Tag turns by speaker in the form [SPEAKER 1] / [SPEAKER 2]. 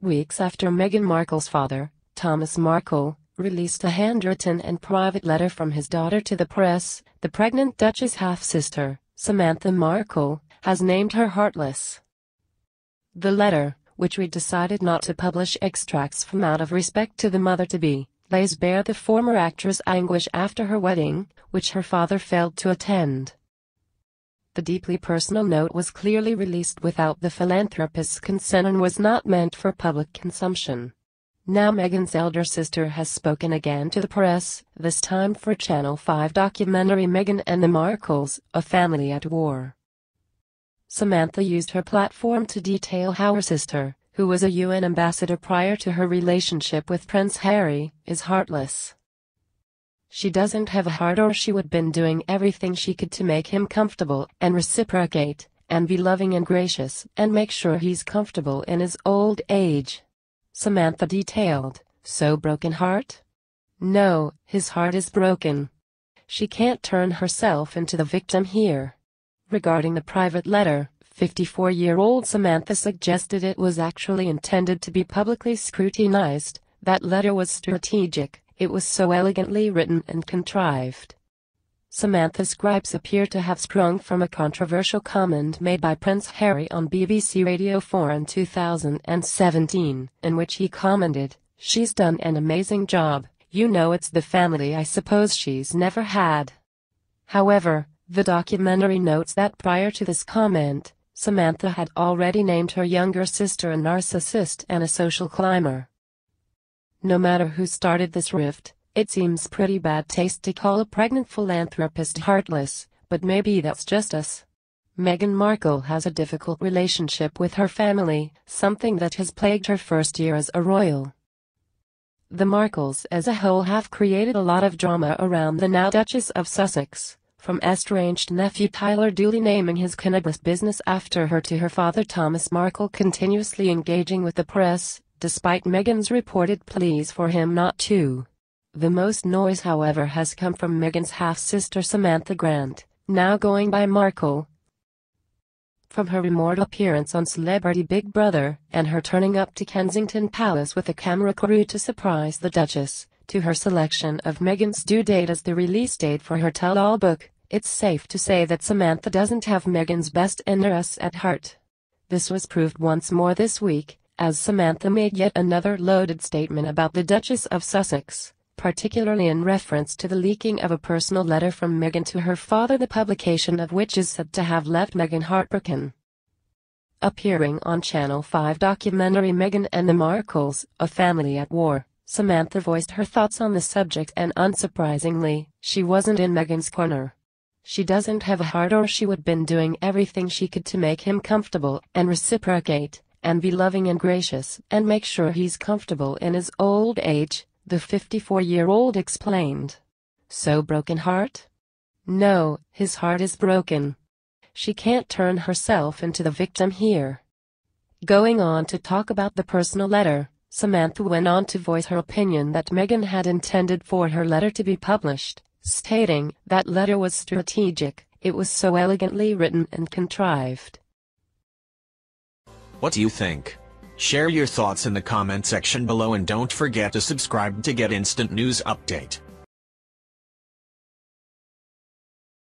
[SPEAKER 1] Weeks after Meghan Markle's father, Thomas Markle, released a handwritten and private letter from his daughter to the press, the pregnant Duchess half-sister, Samantha Markle, has named her heartless. The letter, which we decided not to publish extracts from out of respect to the mother-to-be, lays bare the former actress' anguish after her wedding, which her father failed to attend. The deeply personal note was clearly released without the philanthropist's consent and was not meant for public consumption. Now Meghan's elder sister has spoken again to the press, this time for Channel 5 documentary Meghan and the Markles, A Family at War. Samantha used her platform to detail how her sister, who was a UN ambassador prior to her relationship with Prince Harry, is heartless. She doesn't have a heart or she would been doing everything she could to make him comfortable and reciprocate, and be loving and gracious, and make sure he's comfortable in his old age. Samantha detailed, so broken heart? No, his heart is broken. She can't turn herself into the victim here. Regarding the private letter, 54-year-old Samantha suggested it was actually intended to be publicly scrutinized. That letter was strategic, it was so elegantly written and contrived. Samantha's gripes appear to have sprung from a controversial comment made by Prince Harry on BBC Radio 4 in 2017, in which he commented, She's done an amazing job, you know it's the family I suppose she's never had. However, the documentary notes that prior to this comment, Samantha had already named her younger sister a narcissist and a social climber. No matter who started this rift, it seems pretty bad taste to call a pregnant philanthropist heartless, but maybe that's just us. Meghan Markle has a difficult relationship with her family, something that has plagued her first year as a royal. The Markles as a whole have created a lot of drama around the now Duchess of Sussex from estranged nephew Tyler Dooley naming his cannabis business after her to her father Thomas Markle continuously engaging with the press, despite Meghan's reported pleas for him not to. The most noise however has come from Meghan's half-sister Samantha Grant, now going by Markle. From her remote appearance on Celebrity Big Brother, and her turning up to Kensington Palace with a camera crew to surprise the Duchess, to her selection of Meghan's due date as the release date for her tell-all book, it's safe to say that Samantha doesn't have Meghan's best interests at heart. This was proved once more this week, as Samantha made yet another loaded statement about the Duchess of Sussex, particularly in reference to the leaking of a personal letter from Meghan to her father the publication of which is said to have left Meghan heartbroken. Appearing on Channel 5 documentary Meghan and the Markles, A Family at War. Samantha voiced her thoughts on the subject and unsurprisingly, she wasn't in Meghan's corner. She doesn't have a heart or she would been doing everything she could to make him comfortable and reciprocate, and be loving and gracious, and make sure he's comfortable in his old age, the 54-year-old explained. So broken heart? No, his heart is broken. She can't turn herself into the victim here. Going on to talk about the personal letter, Samantha went on to voice her opinion that Meghan had intended for her letter to be published, stating that letter was strategic, it was so elegantly written and contrived.
[SPEAKER 2] What do you think? Share your thoughts in the comment section below and don't forget to subscribe to get instant news update.